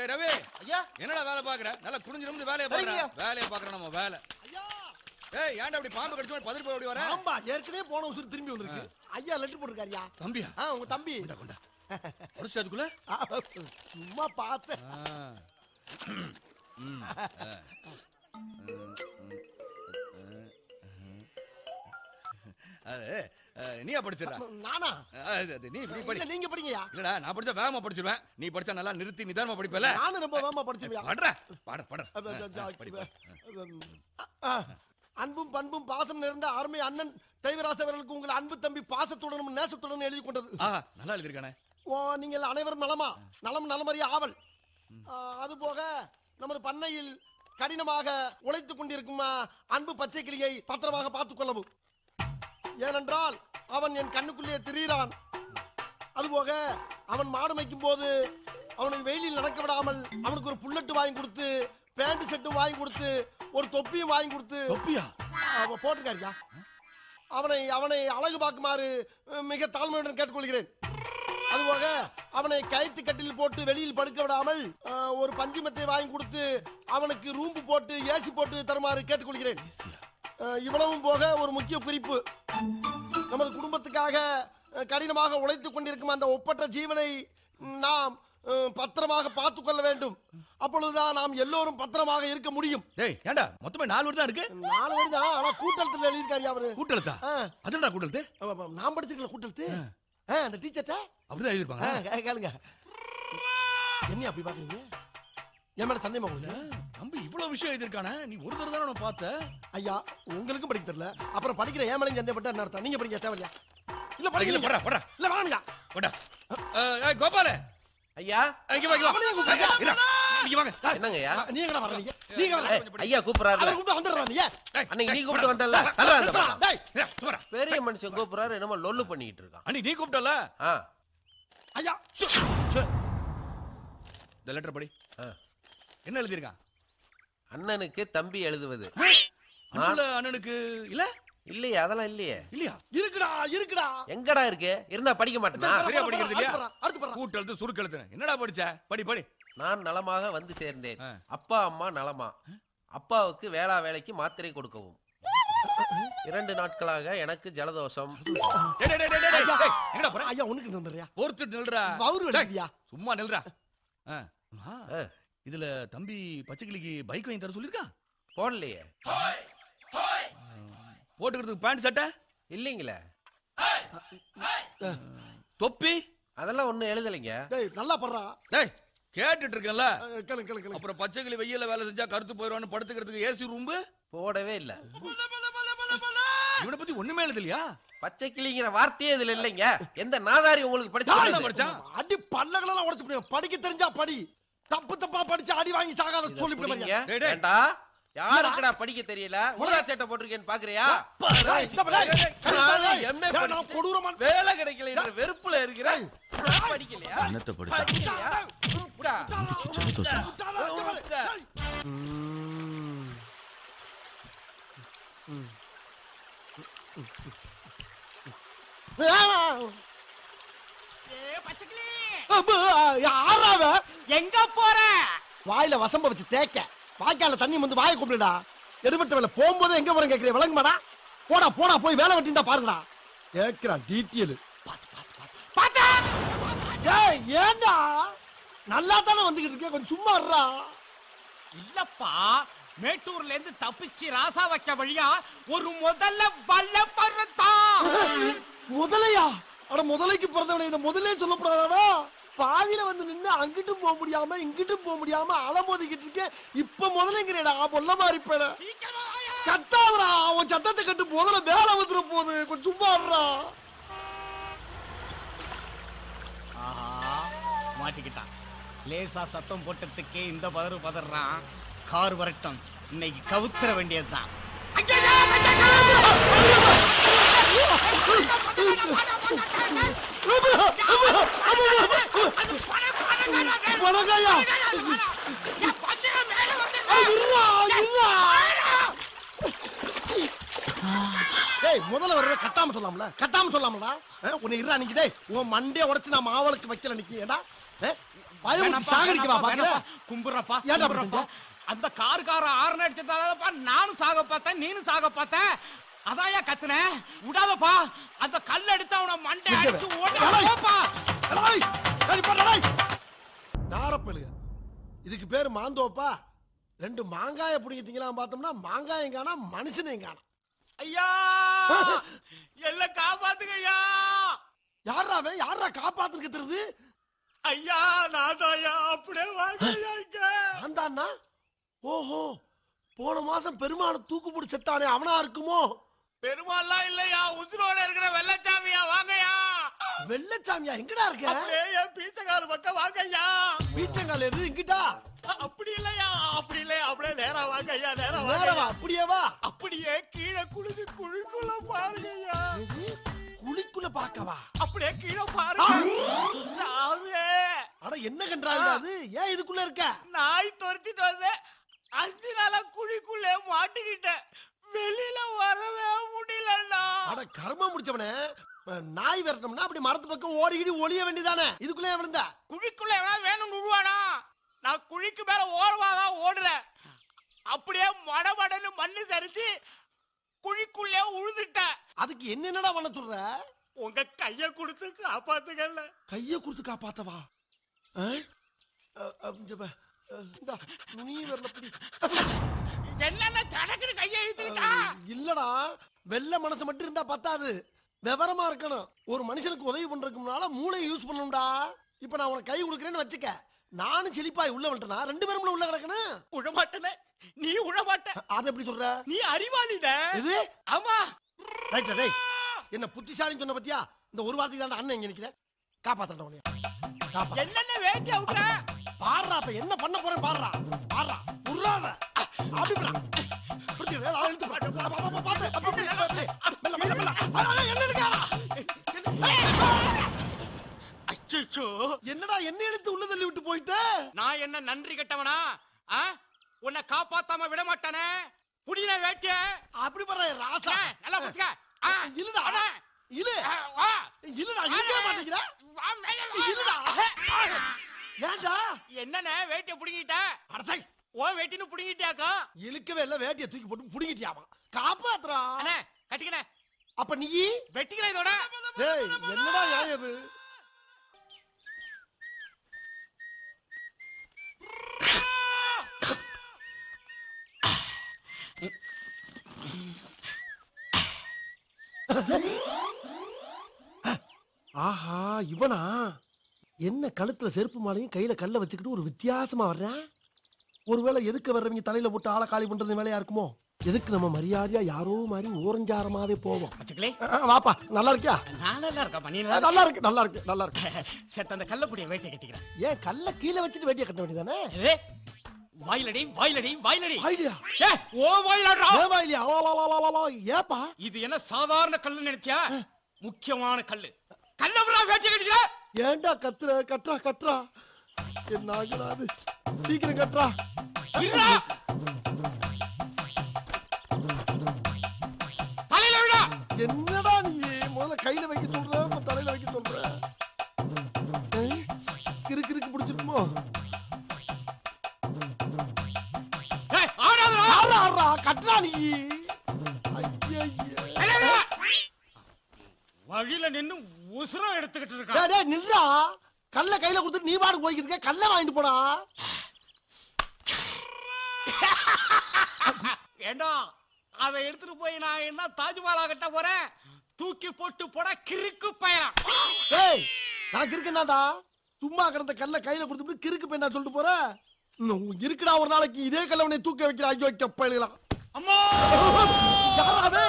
ஏய் ரவி. ஐயா. என்னடா வேலை பாக்குற நல்லா குனிஞ்சு நிமிந்து வேலையை. பாக்குற. வேலையை பாக்குற நம்ம வேலை. ஐயா. ஏய் ஏன்டா அப்படி பாம்பு கடிச்சு பதறி போய் ஓடி வர? ஆம்பா ஏற்கனவே போன உசுறு திரும்பி வந்திருக்கு. ஐயா லெட்டர் போட்டிருக்காருயா தம்பியா? ஆ உங்க தம்பி. கொண்டா கொண்டா. முடிச்சு அதுக்குள்ள சும்மா பார்த்தேன். நீயா படிச்சிடா நானா? நீ இப்படி படி. நீங்க படிங்கயா இல்லடா நான் படிச்சா வேகமா படிச்சிருவேன். நீ படிச்சா நல்லா நிறுத்தி நிதானமா படிப்பல நானும் ரொம்ப வேகமா படிச்சுவியா படுற பாட பாட படி படி. அன்பும் பண்பும் பாசம் நிறைந்த அருமை அண்ணன் தெய்வராச அவர்களுக்கு உங்கள் அன்பு தம்பி பாசத்துடனும் நேசத்துடனும் எழுதி கொண்டது. நல்லா எழுதிருக்கானே ஓ நீங்கள் அனைவரும் நலமா? நலம் நலமறிய ஆவல். அதுபோக நமது பண்ணையில் கடினமாக உழைத்துக் கொண்டிருக்கும் அன்பு பச்சை கிளியை பத்திரமாக பார்த்துக் கொள்ளவும். ஏனென்றால் அவன் என் கண்ணுக்குள்ளே திரியிறான். அதுபோக அவன் மாடு மேய்க்கும் போது அவனை வெயிலில் நடக்க விடாமல் அவனுக்கு ஒரு புல்லட்டு வாங்கி கொடுத்து பேண்ட் செட்டும் வாங்கி கொடுத்து ஒரு தொப்பியும் வாங்கி கொடுத்து தொப்பியா? அவன் போட்டிருக்காருயா? அவனை அவனை அழகு பார்க்குமாறு மிக தாழ்மையுடன் கேட்டுக்கொள்கிறேன். அதுபோக அவனை கயிற்று கட்டில் போட்டு வெளியில் படுக்க விடாமல் ஒரு பஞ்சுமத்தை வாங்கி கொடுத்து அவனுக்கு ரூம்பு போட்டு ஏசி போட்டு தருமாறு கேட்டுக்கொள்கிறேன். இவ்வளவும் போக ஒரு முக்கிய குறிப்பு. நமது குடும்பத்துக்காக கடினமாக உழைத்துக் கொண்டிருக்கும் அந்த ஒப்பற்ற ஜீவனை நாம் பத்திரமாக பார்த்துக் கொள்ள வேண்டும். அப்பொழுதுதான் நாம் எல்லோரும் பத்திரமாக இருக்க முடியும். டேய் ஏன்டா மொத்தமே நாலு வருடம் இருக்கு. நாலு வருதான் ஆனா கூட்டத்தில் எழுதியிருக்காரு அவரு. கூட்டெழுத்தா ஆ. அதுடா அவ- நான் படிச்சிருக்கல கூட்டெழுத்து ஆ, அந்த டீச்சர்ட்ட? அப்படிதான் எழுதிருப்பாங்க கேளுங்க. என்ன அப்படி பாக்குறீங்க? என் மேல சந்தேகமா உங்களுக்கு தம்பி இவ்வளவு விஷயம் எழுதிருக்கானே நீ ஒரு தடவை தானே நான் பார்த்த? ஐயா உங்களுக்கும் படிக்க தெரியல. அப்புறம் படிக்கிற ஏன் மேலே சந்தேகப்பட்டா என்ன அர்த்தம்? நீங்க படிக்க தேவையா இல்ல இல்ல படிக்கல படுறா படுறா இல்ல வேணுங்க போடா. ஏய் கோபால. ஐயா. இங்க வா இங்க வாங்க. என்னங்கய்யா நீங்க என்ன வர்றீங்க நீங்க வர ஏய், ஐயா கூப்பிடுறாரு அவர் கூப்பிட்டு வந்துடுறான் நீ டேய், அன்னைக்கு நீ கூப்பிட்டு போடா. வந்தல நல்லா அந்த நிறுத்துறா, பக்கம். டேய். பெரிய மனுஷன் கூப்பிடுறாரு என்னமோ லொல்லு பண்ணிட்டு இருக்கான். அன்னைக்கு நீ கூப்பிட்டல ஆ. ஐயா. சு. இந்த லெட்டர் படி. ஆ. என்ன எழுதிருக்கான் அண்ணனுக்கு தம்பி எழுதுவது. அண்ணனுக்கு இல்ல? இல்லையே அதெல்லாம் இல்லையே. இல்லையா? இருக்குடா இருக்குடா. எங்கடா இருக்கு? இருந்தா படிக்க மாட்டேனா? சரியா படிக்கிறது இல்லையா? அடுத்து படுறா. கூட்டெழுத்து சுருக்கெழுத்து என்னடா படிச்ச? படி படி. நான் நலமாக வந்து சேர்ந்தேன். அப்பா அம்மா நலமா. அப்பாவுக்கு வேளா வேலைக்கு மாத்திரை கொடுக்கவும். இரண்டு நாட்களாக எனக்கு ஜலதோஷம். டேய், டேய், டேய், டேய், டேய், டேய், எங்கடா போற? ஐயா உனக்கு வந்துடுறியா? பொறுத்து நில்றா. சும்மா நில்றா. இதுல தம்பி பச்சைக்கிளிக்கு பைக் வாங்கி தர சொல்லிருக்கான் போடலையே. போட்டுக்கிறதுக்கு பேண்ட் சட்டை? இல்லைங்களே. தொப்பி? அதெல்லாம் ஒண்ணும் எழுதலைங்க. டேய் நல்லா படுறா. டேய் கேட்டுட்டு இருக்கேன்ல கேளுங்க கேளுங்க கேளுங்க அப்புறம் பச்சைக்கிளி வெயில்ல வேலை செஞ்சா கருத்து போயிடுவான்னு படுத்துக்கிறதுக்கு ஏசி ரூம்பு? போடவே இல்ல. இவனை பத்தி ஒண்ணுமே எழுதலையா? பச்சை கிளிங்கிற வார்த்தையே இதுல இல்லைங்க. எந்த நாதாரி உங்களுக்கு படிச்சு? அடி பல்லகளெல்லாம் உடைச்சு போடுவேன். படிக்க தெரிஞ்சா படி. தப்பு தப்பா படிச்சு அடி வாங்கி சாகாத சொல்லி. ஏண்டா? யாருக்குடா படிக்க தெரியல? ஊதா சட்டை போட்டிருக்கேன்னு பாக்குறியா? படி- கொடூரமா வேலை கிடைக்கல என்ற வெறுப்புல இருக்கிறேன் படிக்கலையா? என்னத்தை? படிக்கலையா? உடா. உட்கார். யாராவ எங்க போற? வாயில வசம்ப வச்சு தேய்க்க. வாய்க்கால தண்ணி வந்து வாயை கூப்பிடுடா. எடுபட்ட வேலை போகும்போது எங்க போறேன் கேக்குறேன் விளங்குமாடா? போடா போடா போய் வேலை வெட்டி தான் பாருங்கடா. கேக்குறான் டீட்டெயில். பாத்தா ஏய் ஏண்டா? நல்லா தானே வந்துகிட்டு இருக்கேன் கொஞ்சம் சும்மா இருடா. இல்லப்பா மேட்டூர்ல இருந்து தப்பிச்சு ராசா வைக்க வழியா ஒரு முதல்ல வல்ல பருத்தா. முதலையா? அட முதலைக்கு பிறந்தவனை இந்த முதலே சொல்லக்கூடாதா பாதியில வந்து நின்னு அங்கிட்டும் போக முடியாம இங்கிட்டும் போக முடியாம அலமோதிக்கிட்டு இருக்கேன். இப்ப முதலைங்கிறேடா பொல்ல மாதிரி பேட கத்தாதடா அவன் சத்தத்தை கட்டு முதல்ல வேலை வந்துட போகுது கொஞ்சம் சும்மா இருடா. ஆஹா மாட்டிக்கிட்டான். லேசா சத்தம் போட்டதுக்கே இந்த பதறு பதறான். கார் வரட்டும். இன்னைக்கு கவுத்துற வேண்டியதுதான் வணக்கம்யா இருடா, இருடா. ஏய் முதல்ல வர்றத சொல்லாமல கட்டாம சொல்லாமடா அஹ், உன்னை இருடா நிக்கி டேய் உன் மண்டே உடைச்சு நான் மாவளுக்கு வைக்கல நிக்கி ஏடா வேணாப்பா, சாகடிக்கவா பாக்குற? கும்பிடுறப்பா கும்பிடுறப்பா. அப்படி அந்த காருக்கார ஆறு அடிச்சதாலப்பா நானும் சாக பார்த்தேன் நீனும் சாக பார்த்தேன் அதான் ஏன் கத்துனேன் விடாதப்பா அந்த கல் எடுத்து அவன மண்டை அடிச்சு வே? ஓட ஏய். போப்பா டேய், டேய், போடா, டேய். நாரப்பழுக இதுக்கு பேரு மாந்தோப்பா ரெண்டு மாங்காய பிடிங்கிட்டீங்களா பார்த்தோம்னா மாங்காயம் காணா மனுஷனையும் காணா ஐயா எல்லாம் காப்பாத்துங்க ஐயா யாரா அவன்? யாரா காப்பாத்துன்னு கத்துறது ஐயா நான் தான் ஐயா அப்படியே வாங்க இங்க. ஆந்தாண்ணா ஓஹோ. போன மாசம் பெருமான தூக்கு போட்டு செத்தானே அவனா இருக்குமோ? பெருமாள்லாம் இல்லையா? உசுரோட இருக்கிற வெள்ளச்சாமியா வாங்கய்யா. வெள்ளச்சாமியா? எங்கடா இருக்க? அப்படியே என் பீச்சக்கால பக்கம் வாங்கய்யா. பீச்சங்கால் எது? இங்கிட்டா? அப்படி இல்லையா? நேரா வாங்க ஐயா நேரா வாங்க அப்படியே வா. அப்படியே கீழே குளிச்சு குழிக்குள்ள பாருங்க ஐயா. எது? குழிக்குள்ள பாக்கவா அப்படியே கீழே பாருங்க. சாமியே அட என்ன கன்றாங்க அது? ஏன் இதுக்குள்ள இருக்க? நாய் துரத்திட்டு வந்தேன் அஞ்சு நாளா குழிக்குள்ளே மாட்டிக்கிட்டேன். வெளியில வரவே முடியலண்ணா. அட கர்மம் முடிச்சவனே. அஹ், நாய் விரட்டோம்னா அப்படி மரத்து பக்கம் ஓடிக்கிட்டு ஒளிய வேண்டியதானே? இதுக்குள்ளே விழுந்தா? குழிக்குள்ள எவனா வேணும் விடுவானா நான் குழிக்கு மேல ஓரமாக ஓடுறேன் அப்படியே மடமடன்னு மண்ணு சரிச்சு குழிக்குள்ளே உழுந்துட்டேன் அதுக்கு என்னென்னடா பண்ண சொல்ற? உங்க கைய கொடுத்து காப்பாத்துக்கல கைய கொடுத்து காப்பாத்தவா. என்னென்ன சடக்குன்னு கைய இழுத்துக்கிட்டா? இல்லடா. வெள்ள மனசு மட்டும் இருந்தா பத்தாது. விவரமா இருக்கணும். ஒரு மனுஷனுக்கு உதவி பண்றதுக்கு முன்னால மூளையை யூஸ் பண்ணணும்டா. இப்ப நான் உனக்கு கை கொடுக்குறேன்னு வச்சுக்க. நானும் செழிப்பாய் உள்ள வந்துட்டேனா ரெண்டு பேரும் உள்ள கிடக்கணும் உழமாட்டன. நீ உழமாட்ட. அதை எப்படி சொல்ற? நீ அறிவாளிட இது? ஆமா. Right right. என்ன புத்திசாலின்னு சொன்ன பத்தியா? இந்த ஒரு வார்த்தைக்கு தான் அண்ணன் இங்க நிக்கிற காப்பாத்தண்டா உன்னைய. காப்பா. என்னென்ன வேட்டி அவுக்குற? பாடுறா அப்ப. என்ன பண்ண போறேன் பாடுறா. பாடுறா. உருளாத. அப்படிடா புரியுது நான் இழுத்து பாட்டு பாத்து அப்ப, அப்படி, அப்ப, அப்படி. மெல்ல மெல்ல மெல்ல. என்ன இருக்காரா அச்சோ என்னடா என்ன இழுத்து உள்ள தள்ளி விட்டு போயிட்ட? நான் என்ன நன்றி கெட்டவனா? உன்னை காப்பாத்தாம விட மாட்டானே. புடின வேட்டிய. அப்படி பாரு ராசா. ஏய், நல்லா புடிச்சுக்க. இல்லடா. வா. இல்லடா இழுக்க மாட்டேங்கிற. வா, மேல வா. இல்லடா. ஏன்டா? என்னண்ணே வேட்டிய புடுங்கிட்ட? அடசை ஓ வேட்டின்னு புடுங்கிட்டியாக்கா? இழுக்கவே இல்ல வேட்டியை தூக்கி போட்டு புடிங்கிட்டியாமா? காப்பாத்துறா. அண்ணே கட்டிக்கணே அப்ப நீ? வெட்டிக்கிறேன் இதோட. டேய் என்னடா நியாயம் இது? இவனா? என்ன கழுத்துல செருப்பு மாலையும் கையில கல்ல வச்சுக்கிட்டு ஒரு வித்தியாசமா வர்றேன் ஒருவேளை எதுக்கு வர்றவங்க தலையில போட்டு ஆளை காலி பண்றது வேலையா இருக்குமோ? எதுக்கு நம்ம மரியாதையா யாரோ மாதிரி ஓரஞ்சாரமாவே போவோம். வாப்பா நல்லா இருக்கியா? நல்லா இருக்கா நல்லா இருக்கு நல்லா இருக்கு நல்லா இருக்கு. செத்த அந்த கள்ளப்புடிய வேட்டிய கட்டிக்கிறேன். ஏன் கல்ல கீழே வச்சுட்டு வேட்டியை கட்ட வேண்டியதானே? ஏ, வாயிலடி வாயிலடி வாயிலடி. ஐடியா ஏ ஓ வாயிலடா. ஏவா இல்லையா வா, வா, வா, வா, வா, வா. ஏப்பா. இது என்ன சாதாரண கல்லு நினைச்சியா? முக்கியமான கல்லு. கல்லபுரா வேட்டி கட்டிக்கிற? ஏன்டா கத்துற? கட்டுறா கட்டுறா. என்ன ஆகுடா அது. சீக்கிரம் கட்டுறா. இருடா. தலையில விடா. என்னடா நீ? முதல்ல கையில வைக்க சொல்ற அப்புறம் தலையில வைக்க சொல்ற? கிறுக்கு கிறுக்கு பிடிச்சிருக்குமோ? கட்டுறா நீ. வழியில நின்னு உசுரம் எடுத்துக்கிட்டு இருக்கான் டேய், நில்றா. கல்ல கையில கொடுத்துட்டு நீ பாட்டுக்கு போய்க்கிட்டு இருக்க. கல்ல வாங்கிட்டு போடா. ஏண்டா அதை எடுத்துட்டு போய் நான் என்ன தாஜ்மஹாலா கட்ட போறேன்? தூக்கி போட்டு போட கிறுக்கு பயணம் ஏய் நான் கிறுக்கனாடா சும்மா கிடந்த கல்ல கையில கொடுத்துட்டு கிறுக்கு போய் நான் சொல்லிட்டு போறேன் இன்னும் இருக்குடா ஒரு நாளைக்கு இதே கல்ல உன்னை தூக்க வைக்கிற ஐயோ கப்பலாம் அம்மா! யாராவே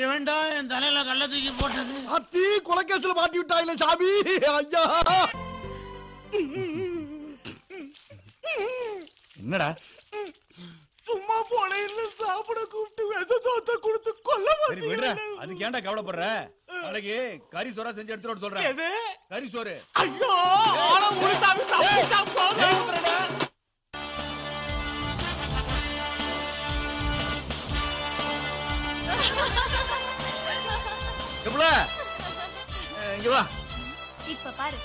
இவன்டா என் தலையில கள்ள தூக்கி போட்டது. அத்தி கொலைக்கேசுல மாட்டி விட்டா இல்ல சாமி. ஐயா. என்னடா? சும்மா இல்ல சாப்பிட கூப்பிட்டு விஷத்தை கொடுத்து கொல்ல விடுற. அதுக்கு ஏன்டா கவலைப்படுற? நாளைக்கு கறி சோறா செஞ்சு எடுத்துட்டு சொல்றேன். எது? கறி சோறு. ஐயோ ஆள ஒரு சாமி தப்பிச்சா போதும். இங்க வா. இப்ப பாரு.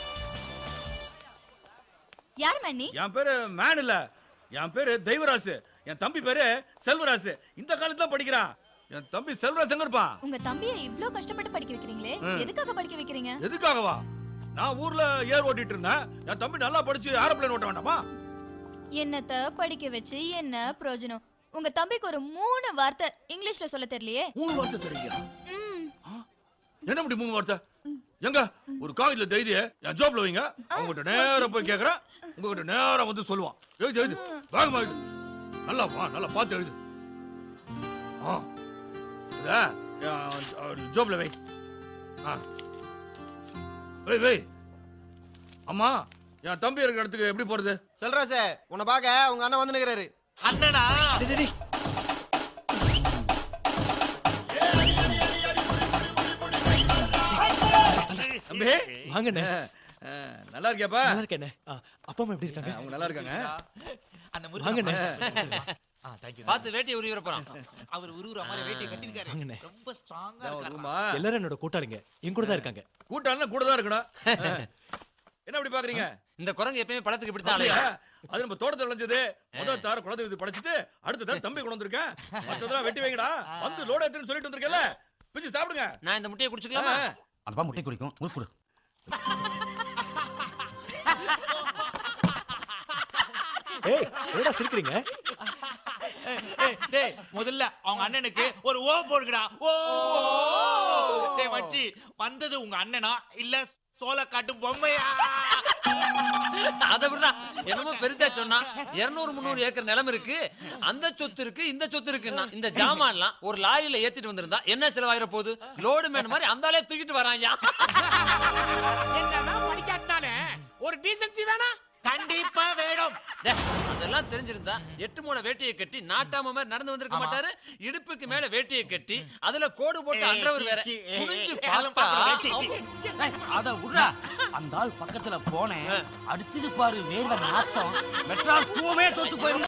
யார் மன்னி? என் பேரு மேன் இல்ல. என் பேரு தெய்வராசு. என் தம்பி பேரு செல்வராசு. இந்த காலத்துல படிக்கிறான் என் தம்பி செல்வராஜ் எங்க இருப்பான் உங்க தம்பியை இவ்ளோ கஷ்டப்பட்டு படிக்க வைக்கிறீங்களே. எதுக்காக படிக்க வைக்கிறீங்க? எதுக்காகவா? நான் ஊர்ல ஏர் ஓட்டிட்டு இருந்தேன். என் தம்பி நல்லா படிச்சு ஏரோப்ளேன் ஓட்ட வேண்டாமா? என்னத்த படிக்க வச்சு என்ன பிரயோஜனம்? உங்க தம்பிக்கு ஒரு மூணு வார்த்தை இங்கிலீஷ்ல சொல்ல தெரியலையே. மூணு வார்த்தை தெரியுங்க ம், என்ன முடி மூணு வார்த்தை? எங்க? ஒரு காகிதத்துல தைரிய என் ஜோப்ல வைங்க. அவங்ககிட்ட நேரா போய் கேக்குறேன். உங்ககிட்ட நேரா வந்து சொல்லுவான். எழுது எழுது. வேகமா எழுது. நல்லா வா நல்லா பார்த்து எழுது. ஆ. ஜோப்ல வை. ஆ. வை வை அம்மா என் தம்பி இருக்கிற இடத்துக்கு எப்படி போறது? செல்ராசே உன்னை பார்க்க உங்க அண்ணன் வந்து நிக்கிறாரு. அண்ணனா? தம்பி வாங்கண்ணே. நல்லா இருக்கியாப்பா? நல்லா இருக்கேண்ணே ஆ, அப்பா அம்மா எப்படி இருக்காங்க? அவங்க நல்லா இருக்காங்க. அந்த வாங்கண்ணே. பார்த்து வேட்டி உருவி போறான். அவர் உருவுற மாதிரி வேட்டியை கட்டிருக்காரு வாங்கண்ணே. ரொம்ப ஸ்ட்ராங்கா இருக்காரு. ரூமா. எல்லாரும் என்னோட கூட்டாளிங்க. என் கூட தான் இருக்காங்க. கூட்டாளனா கூட தான் இருக்கணும். என்ன அப்படி பாக்குறீங்க? இந்த குரங்கு எப்பயுமே பழத்துக்கு? அலையும். அது நம்ம தோட்டத்துல விளைஞ்சது. முதல் தார குழந்தை இது படைச்சிட்டு அடுத்த தார தம்பி கொண்டு வந்திருக்கேன். மத்ததெல்லாம் வெட்டி வைங்கடா. வந்து லோடு ஏத்துன்னு சொல்லிட்டு வந்திருக்கேன்ல. பிச்சு சாப்பிடுங்க. நான் இந்த முட்டையை குடிச்சுக்கலாமா? அந்த முட்டை குடிக்கும் ஊர் கொடு ஏய் என்னடா சிரிக்கிறீங்க? டேய், டேய் முதல்ல அவங்க அண்ணனுக்கு ஒரு ஓ போடுங்கடா. ஓ டேய் மச்சி வந்தது உங்க அண்ணனா? இல்ல காட்டு பொம்மையா? அதை விடுறா. என்னமோ பெருசா சொன்னா 200 முந்நூறு ஏக்கர் நிலம் இருக்கு. அந்த சொத்து இருக்கு இந்த சொத்து இருக்குன்னா இந்த ஜாமான்லாம் ஒரு லாரியில ஏத்திட்டு வந்திருந்தா என்ன செலவாயிர போகுது? லோடு மேன் மாதிரி அந்த ஆளே தூக்கிட்டு படிக்காட்டானே ஒரு டீசன்சி வேணா கண்டிப்பா வேணும் அதெல்லாம் தெரிஞ்சிருந்தா எட்டு மூணை வேட்டியை கட்டி நாட்டாம மாதிரி நடந்து வந்திருக்க மாட்டாரு இடுப்புக்கு மேல வேட்டியை கட்டி அதுல கோடு போட்டு அன்றவர் வேற குனிஞ்சு அத விட்றா அந்த ஆள் பக்கத்துல போனேன் அடுத்தது பாரு வேர்வை நாத்தம் மெட்ராஸ் பூவே தோத்து போயிரு